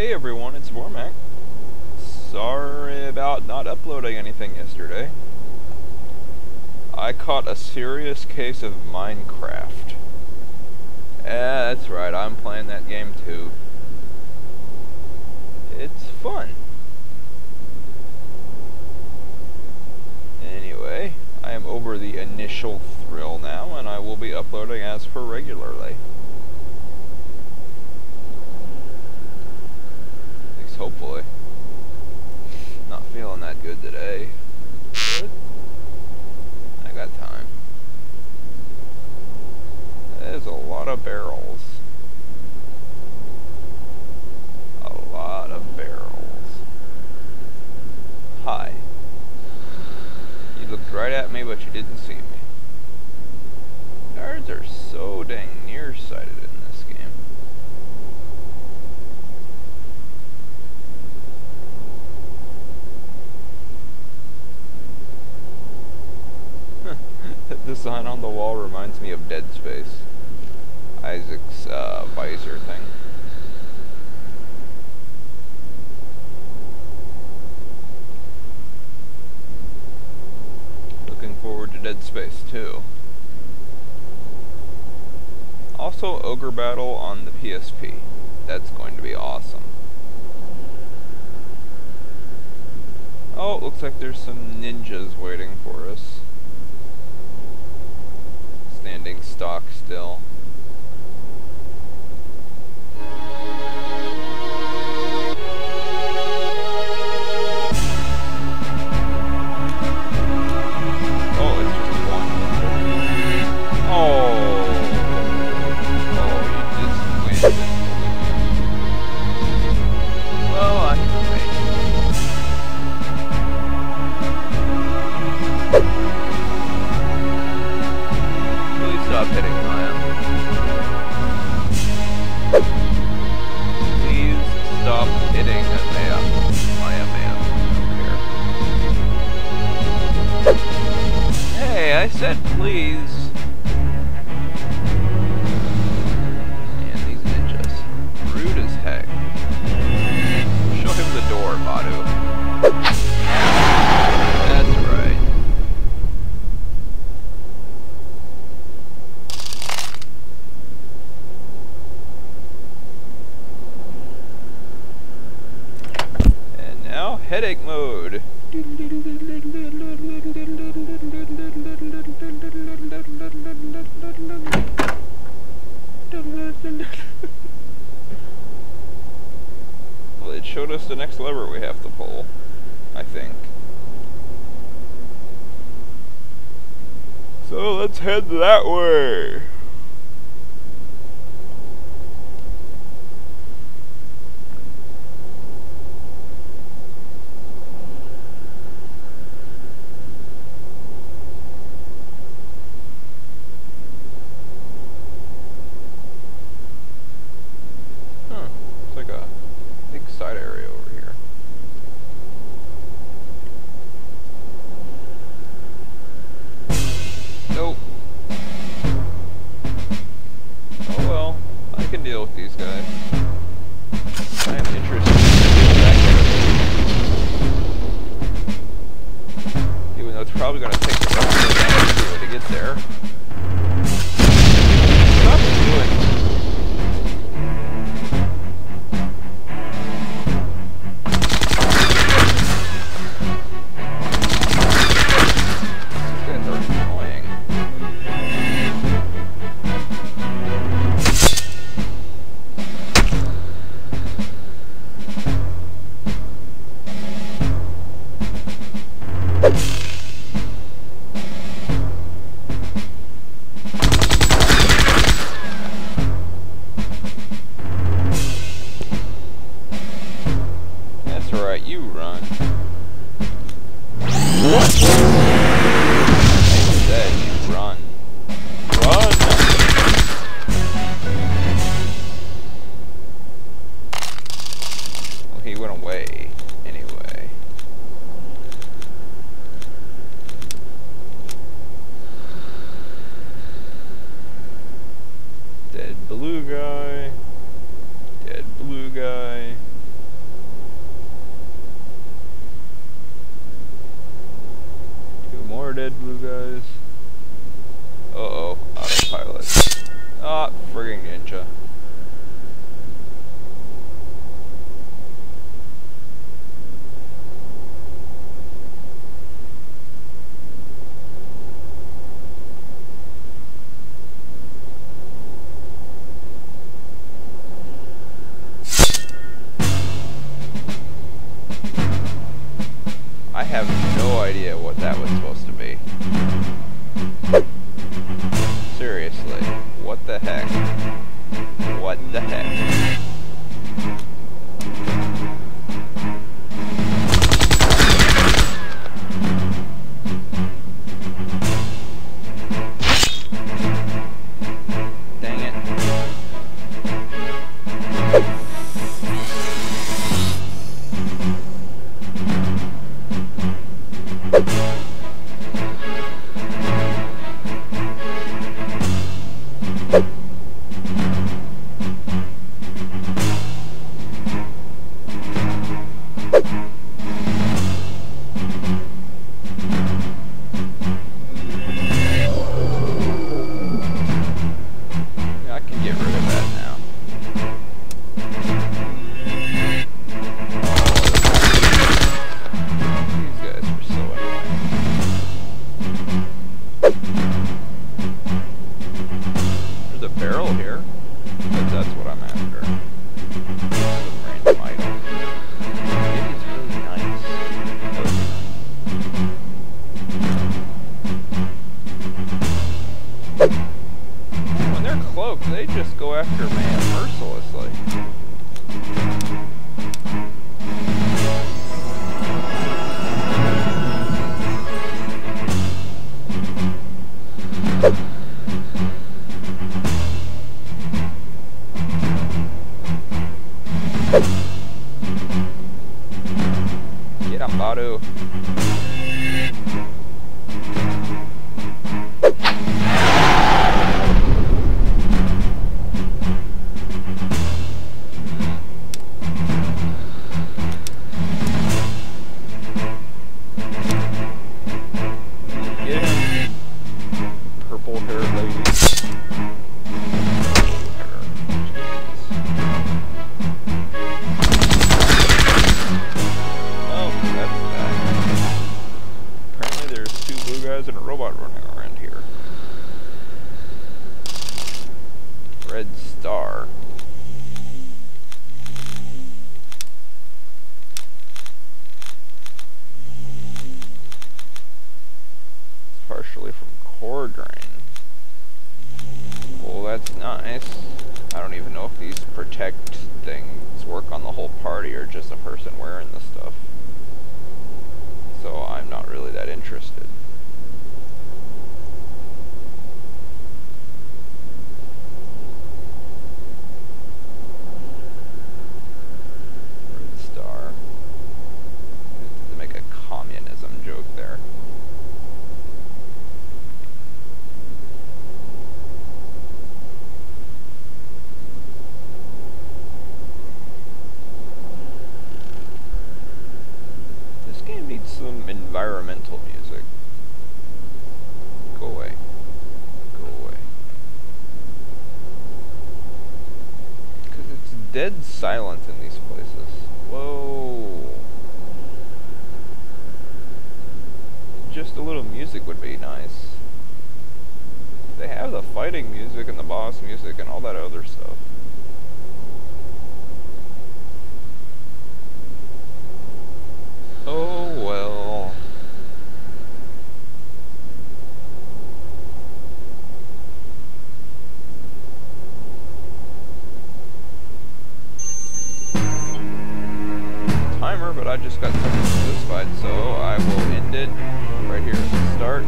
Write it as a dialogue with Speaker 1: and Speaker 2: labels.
Speaker 1: Hey everyone, it's Bormac. Sorry about not uploading anything yesterday. I caught a serious case of Minecraft. Yeah, that's right, I'm playing that game too. It's fun. Anyway, I am over the initial thrill now, and I will be uploading as per regularly. At least hopefully. Not feeling that good today. But I got time. There's a lot of barrels. A lot of barrels. Hi. You looked right at see me. Guards are so dang nearsighted in this game. the sign on the wall reminds me of Dead Space. Isaac's uh, visor thing. Looking forward to Dead Space 2. Battle on the PSP. That's going to be awesome. Oh, it looks like there's some ninjas waiting for us. Standing stock still. Mode. Well, it showed us the next lever we have to pull, I think. So let's head that way. That's alright, you run. Idea what that was supposed to barrel here. Kambaru. Dead silence in these places. Whoa. Just a little music would be nice. They have the fighting music and the boss music and all that other stuff. I just got something satisfied, so I will end it right here at the start.